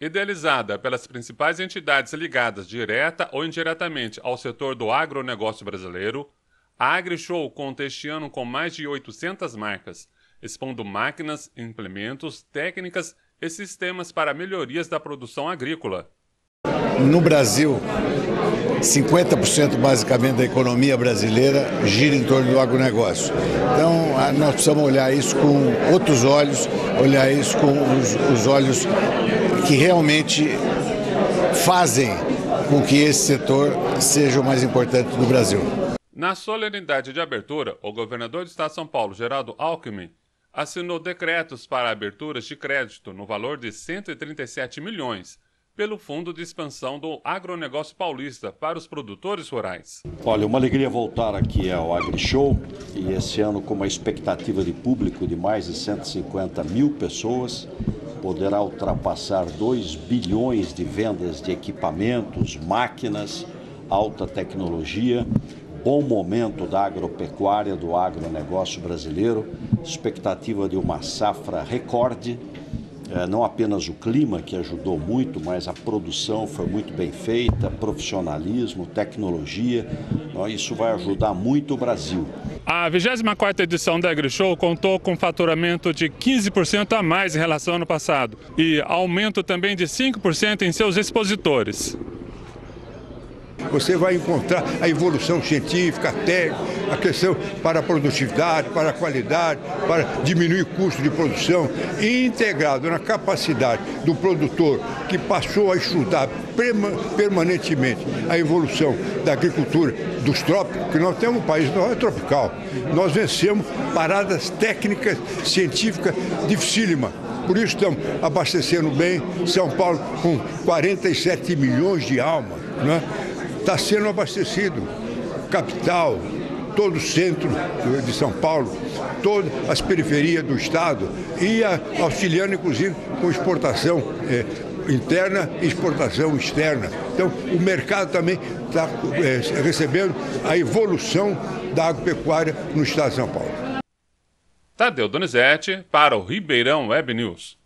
Idealizada pelas principais entidades ligadas direta ou indiretamente ao setor do agronegócio brasileiro, a AgriShow conta este ano com mais de 800 marcas, expondo máquinas, implementos, técnicas e sistemas para melhorias da produção agrícola. No Brasil, 50% basicamente da economia brasileira gira em torno do agronegócio. Então, nós precisamos olhar isso com outros olhos, olhar isso com os, os olhos que realmente fazem com que esse setor seja o mais importante do Brasil. Na solenidade de abertura, o governador do estado de São Paulo, Geraldo Alckmin, assinou decretos para aberturas de crédito no valor de 137 milhões pelo Fundo de Expansão do Agronegócio Paulista para os produtores rurais. Olha, uma alegria voltar aqui ao AgriShow e esse ano com uma expectativa de público de mais de 150 mil pessoas, poderá ultrapassar 2 bilhões de vendas de equipamentos, máquinas, alta tecnologia, bom momento da agropecuária, do agronegócio brasileiro, expectativa de uma safra recorde não apenas o clima que ajudou muito, mas a produção foi muito bem feita, profissionalismo, tecnologia. Isso vai ajudar muito o Brasil. A 24ª edição da AgriShow contou com faturamento de 15% a mais em relação ao ano passado e aumento também de 5% em seus expositores você vai encontrar a evolução científica, técnica, a questão para a produtividade, para a qualidade, para diminuir o custo de produção, integrado na capacidade do produtor que passou a estudar permanentemente a evolução da agricultura dos trópicos, que nós temos um país não é tropical. Nós vencemos paradas técnicas, científicas dificílimas. Por isso estamos abastecendo bem São Paulo com 47 milhões de almas. Né? Está sendo abastecido. Capital, todo o centro de São Paulo, todas as periferias do Estado e auxiliando, inclusive, com exportação é, interna e exportação externa. Então, o mercado também está é, recebendo a evolução da agropecuária no Estado de São Paulo. Tadeu Donizete para o Ribeirão Web News.